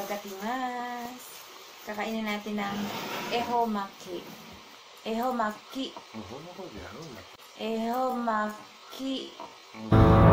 Itadakimasu. Kakainin natin ng ehomaki. Ehomaki. もうそんなことやろうな Ehomaki.